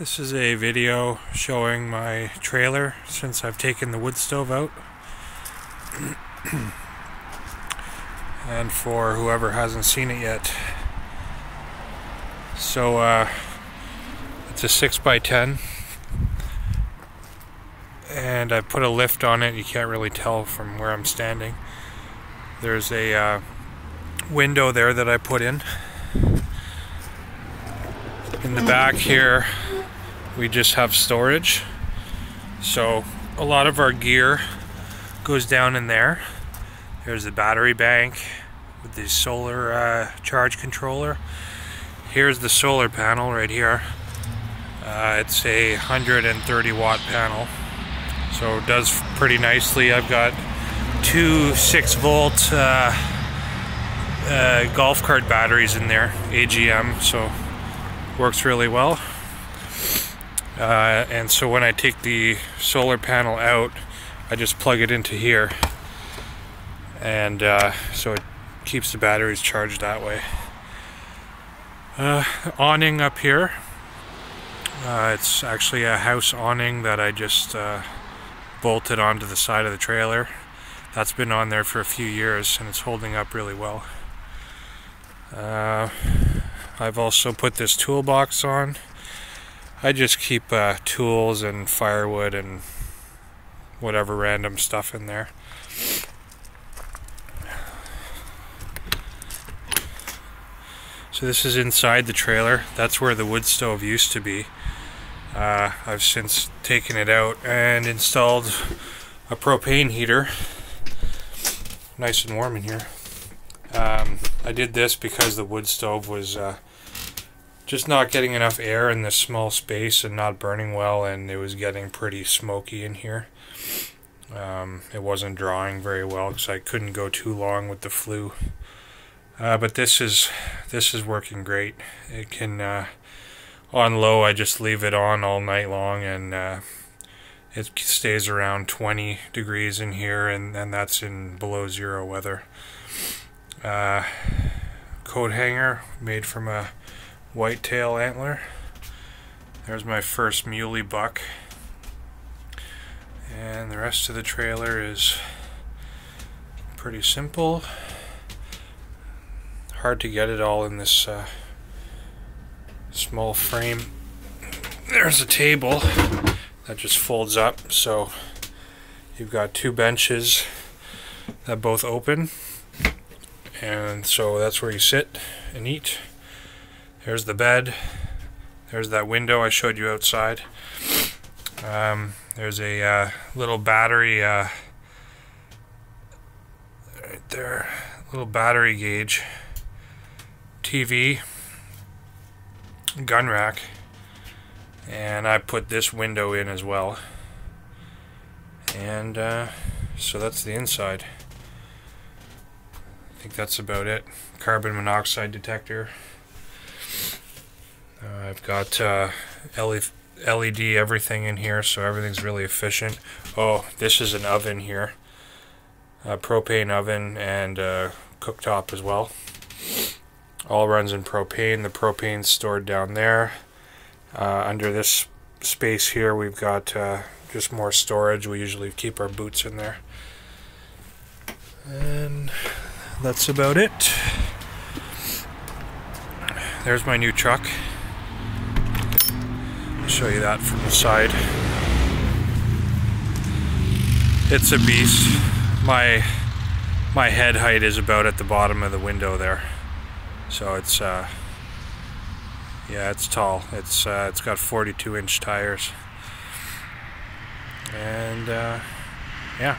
This is a video showing my trailer since I've taken the wood stove out. and for whoever hasn't seen it yet. So uh, it's a 6x10 and I put a lift on it. You can't really tell from where I'm standing. There's a uh, window there that I put in. In the back here, we just have storage. So a lot of our gear goes down in there. There's the battery bank with the solar uh, charge controller. Here's the solar panel right here. Uh, it's a 130 watt panel so it does pretty nicely. I've got two 6 volt uh, uh, golf cart batteries in there, AGM, so works really well. Uh, and so when I take the solar panel out, I just plug it into here. And uh, so it keeps the batteries charged that way. Uh, awning up here. Uh, it's actually a house awning that I just uh, bolted onto the side of the trailer. That's been on there for a few years and it's holding up really well. Uh, I've also put this toolbox on. I just keep uh, tools and firewood and whatever random stuff in there. So this is inside the trailer. That's where the wood stove used to be. Uh, I've since taken it out and installed a propane heater. Nice and warm in here. Um, I did this because the wood stove was uh, just not getting enough air in this small space and not burning well and it was getting pretty smoky in here. Um, it wasn't drawing very well because I couldn't go too long with the flue. Uh, but this is this is working great. It can uh, on low I just leave it on all night long and uh, it stays around 20 degrees in here and, and that's in below zero weather uh, coat hanger made from a whitetail antler. There's my first muley buck. And the rest of the trailer is pretty simple. Hard to get it all in this uh, small frame. There's a table that just folds up, so you've got two benches that both open, and so that's where you sit and eat. There's the bed. There's that window I showed you outside. Um, there's a uh, little battery uh, right there, little battery gauge. TV gun rack. And I put this window in as well. And uh, so that's the inside. I think that's about it. Carbon monoxide detector uh, I've got uh, LED everything in here so everything's really efficient oh this is an oven here a propane oven and cooktop as well all runs in propane. The propane's stored down there. Uh, under this space here, we've got uh, just more storage. We usually keep our boots in there. And that's about it. There's my new truck. Show you that from the side. It's a beast. My my head height is about at the bottom of the window there. So it's uh, yeah, it's tall. It's uh, it's got 42 inch tires, and uh, yeah.